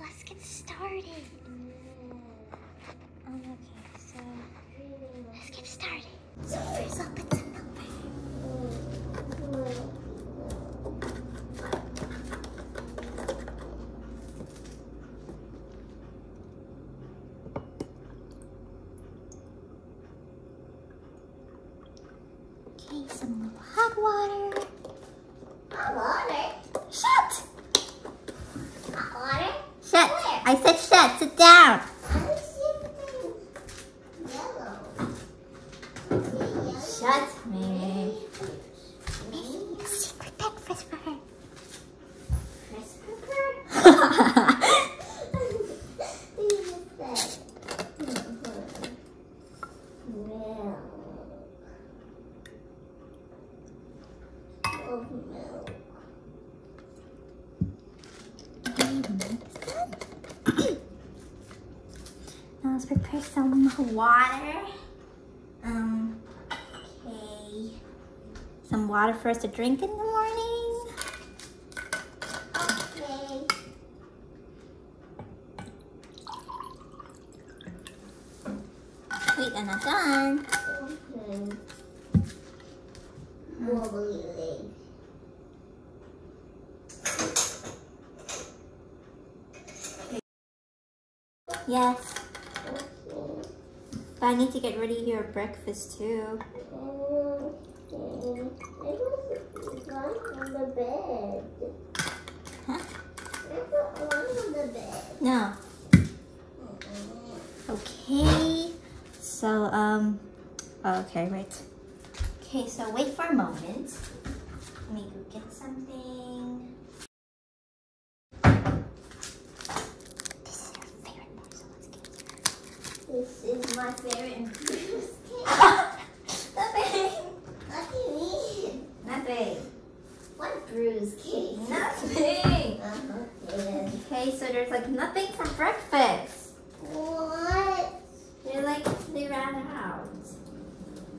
let's get started. Um, okay, so let's get started. So first I'll put some milk Okay, some hot water. Hot water? Shut! Hot water? Shut! Where? I said shut. Sit down. I don't see anything yellow. Okay, yellow. Shut me. Secret breakfast for her. let's some water. Um, okay. Some water for us to drink in the morning. Okay. Wait, I'm not done. Yes, but I need to get ready your breakfast too. on the bed. Huh? On the bed. No. Okay. So, um, okay, right. Okay, so wait for a moment. Let me go get something. This is your favorite part, so let's get it. My favorite and cake. Nothing. What do you mean? Nothing. What bruise cake? Nothing. Uh-huh. Okay, so there's like nothing for breakfast. What? They're like, they ran out.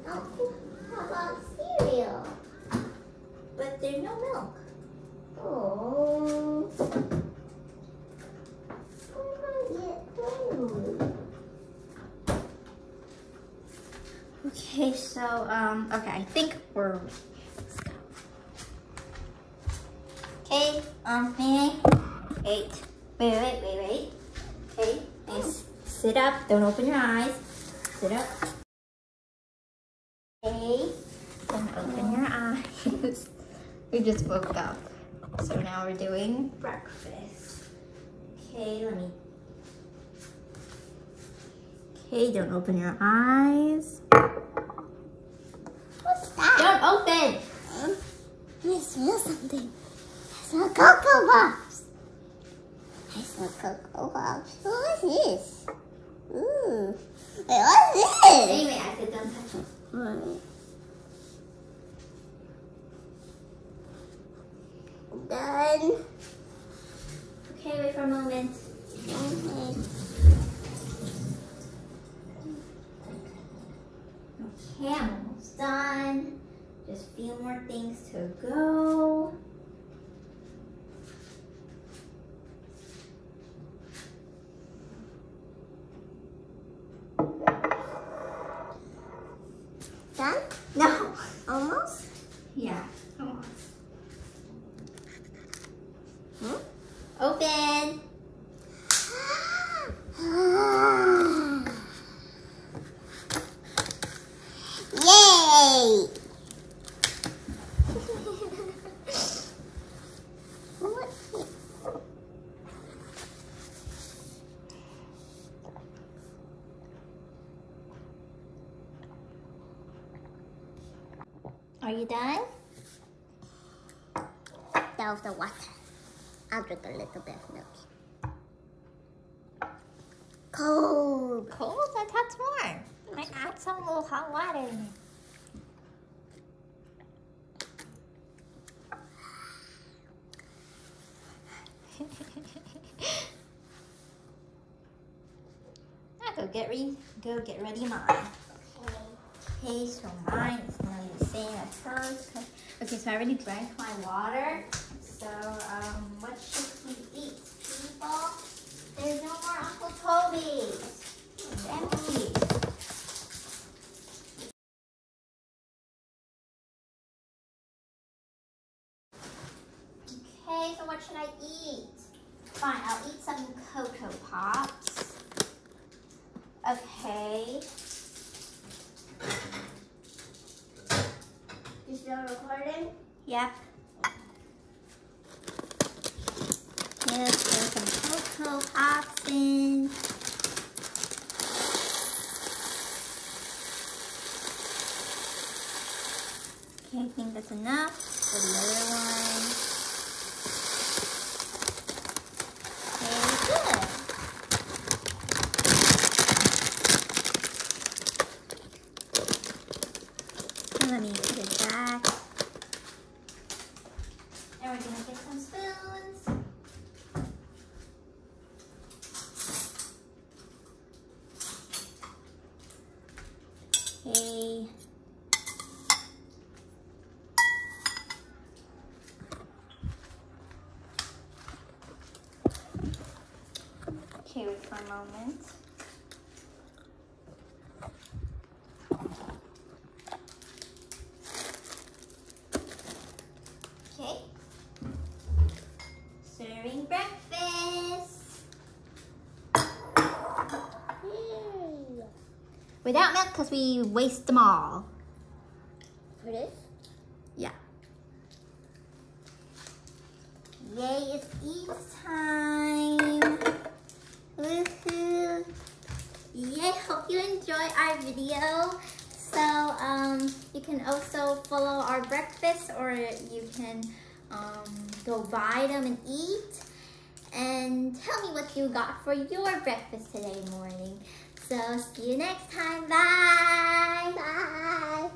Oh, how about cereal? But there's no milk. Oh. I'm gonna get food. Okay, so, um, okay, I think we're, let's go. Okay, um, I? Wait, wait, wait, wait, wait. Okay. Sit up, don't open your eyes. Sit up. Okay, don't open your eyes. we just woke up. So now we're doing breakfast. Okay, let me. Okay, don't open your eyes. What's that? Don't open! I smell something. I smell Coco Pops. I smell Coco Pops. What is this? Ooh. Wait, what's this? Anyway, I said don't touch it. Right. Done. Okay, wait for a moment. Okay. Okay, few more things to go. Done? No. Almost? Yeah, almost. Hmm? Open. Yay! What? Are you done? That was the water. I'll drink a little bit of milk. Cold. Cold? I thought it's warm. I add some little hot water in it. now go get ready. Go get ready mine. Okay, so mine is nearly the same Okay, so I already drank my water. So, um, what should we eat, people? There's no more Uncle Toby's. It's empty. Okay, so what should I eat? Fine, I'll eat some Coco Pops. Okay. Yep. Let's throw some Coco Pops in. Okay, I think that's enough. For the other one. Okay, good. And let me put it back. And we're gonna get some spoons. Okay. Wait for a moment. Okay. Serving breakfast. Yay. Without milk because we waste them all. For this? Yeah. Yay, it's eat time. Woohoo. Yay, hope you enjoy our video. So, um, you can also follow our breakfast or you can um, go buy them and eat. And tell me what you got for your breakfast today morning. So, see you next time. Bye. Bye.